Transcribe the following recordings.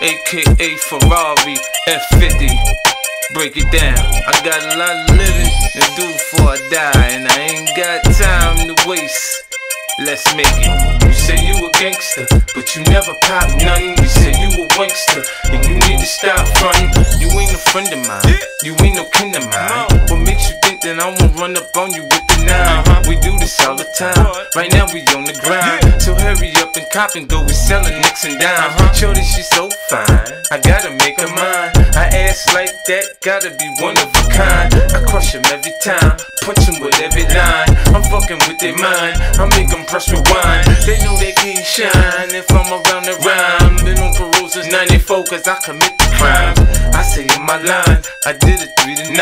aka Ferrari F50. Break it down. I got a lot of living to do before I die, and I ain't got time to waste. Let's make it. You say you a gangster, but you never pop nothing. You say you a wankster, and you need to stop fronting. You ain't a friend of mine, you ain't no kin of mine. What makes you think that I won't run up on you with the 9 We do this all the time. Right now we on the grind, so hurry up and cop and go. We selling nicks and dimes. Uh-huh. Shorty, she's so fine. I gotta make her uh-huh. mine. I ass like that, gotta be one of a kind. I crush him every time, punch him with every line. I'm fucking with their mind, I make them press rewind. They know they can't shine if I'm around the rhyme. 94 cause I commit the crimes. I say in my line, I did it 3 to 9.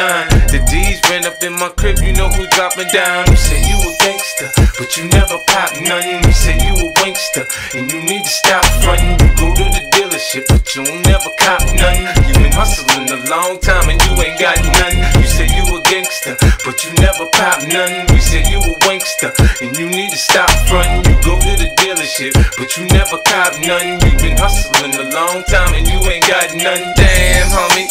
The D's ran up in my crib, you know who dropping down. You say you a gangster, but you never pop nothing. You say you a wankster, and you need to stop fronting. You go to the dealership, but you don't never cop nothing. You been hustling a long time and you ain't got nothing. You say you a gangster, but you never pop nothing. We say you a wankster, and you need to stop fronting. You dealership, but you never cop nothing. You been hustling a long time and you ain't got nothing. Damn, homie.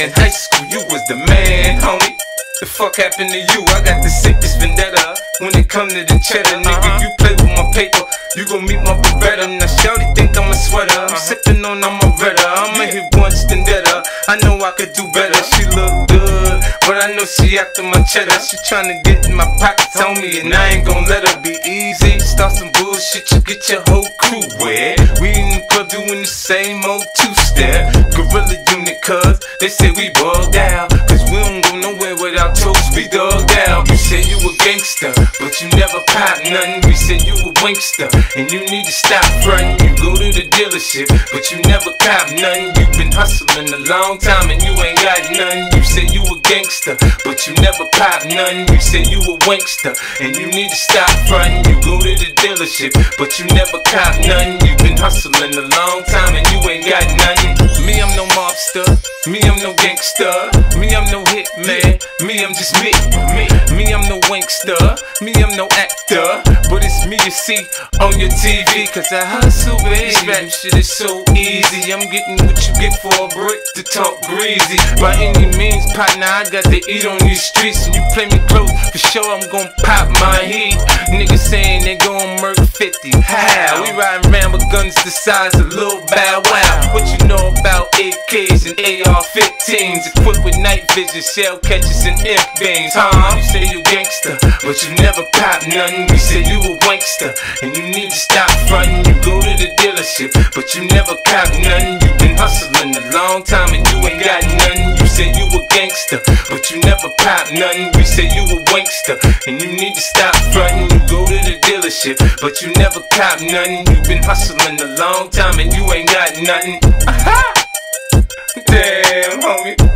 In high school, you was the man, homie. The fuck happened to you? I got the sickest vendetta. When it come to the cheddar, nigga, you play with my paper. You gon' meet my Beretta. Now, Shawty think I'm a sweater. I'm sippin' on, I'm a. I'ma hit once, then better. I know I could do better. She look good, but I know she after my cheddar. She tryna get in my pockets on me, and I ain't gon' let her be easy. Start some bullshit, you get your whole crew wet. We in the club doing the same old two-step. Gorilla unit, cuz they say we bugged out. Cause we don't go nowhere without toast, we dug out. You say you a gangster, but you never pop nothing. We say you a wankster, and you need to stop frontin'. You go to the dealership, but you never cop nothing. You've been hustling a long time and you ain't got nothing. You say you a gangster, but you never pop nothing. You say you a wankster, and you need to stop frontin'. You go to the dealership, but you never cop nothing. You been hustling a long time and you ain't got nothing. Me, I'm no mobster. Me, I'm no gangster. Me, I'm no hitman. Me, I'm just me. Me, me, I'm no wankster. Me, I'm no actor. But it's me you see on your TV. Cause I hustle, baby. Rap shit is so easy. I'm getting what you get for a brick to talk greasy. By any means, partner, I got to eat on these streets. And you play me close, for sure I'm gon' pop my heat. Niggas saying they gon' murk 50. How? We riding around with guns the size of Lil Bow Wow. What you know about AKs and AR-15s? Equipped with night vision, shell catchers, and imp beams. Huh? You say you gangster, but you never pop nothing. We say you a wankster, and you need to stop frontin'. But you never cop nothing. You been hustling a long time and you ain't got nothing. You said you a gangster, but you never pop nothing. We said you a wankster, and you need to stop frontin'. You go to the dealership, but you never cop nothing. You been hustling a long time and you ain't got nothing. Damn, homie.